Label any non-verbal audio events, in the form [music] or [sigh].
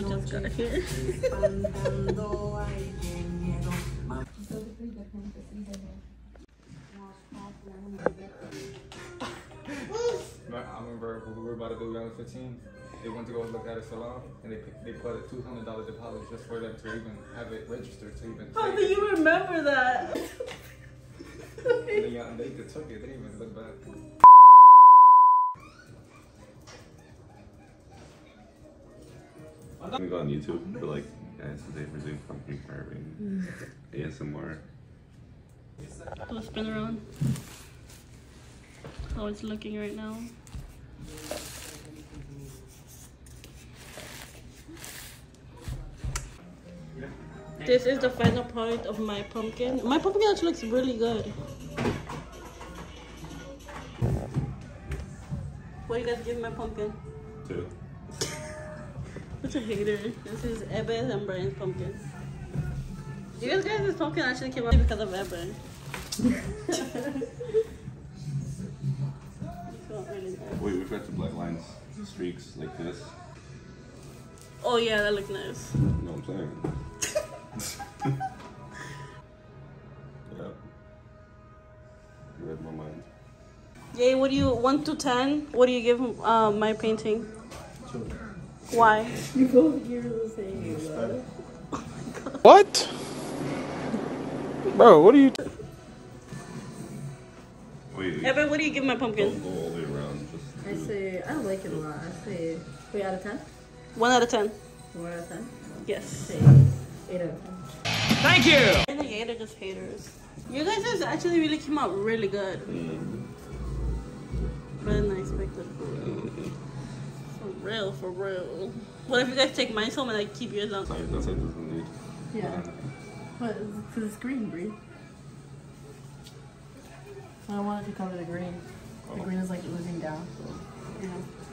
just got here. I remember we were about to go down to 15, they went to go look at a salon and they they put a $200 deposit just for them to even have it registered to even How do you remember that? And they, they took it, they didn't even look back. I'm gonna go on YouTube for like guys today for doing pumpkin carving, ASMR. Mm. Do a spin around. How it's looking right now. This is the final part of my pumpkin. My pumpkin actually looks really good. What do you guys give my pumpkin? Two. What's a hater? This is Ebed and Brian's pumpkin. You guys guys this pumpkin actually came out because of Ebed. Really. [laughs] Wait, we forgot the black lines, the streaks like this. Oh yeah, that looks nice. You know what I'm saying? [laughs] [laughs] yeah. You read my mind. Yay, what do you one to ten? What do you give uh, my painting? Why? You both hear the same. though. What? Bro, what are you? Wait, Ebed, what do you give my don't pumpkin? go all the way around. Just I say, I like it a lot. I say, three out of ten? One out of ten. One out of ten? Yes. Say, eight out of ten. And the hater just haters. You guys just actually really came out really good. Mm. Better than I expected. For real, for real. What if you guys take mine home and I keep yours on? Sorry, that's it doesn't need. Yeah. But, because it's green, Brie. I don't want it to cover the green. The oh. green is like oozing down. Yeah. It looks nice.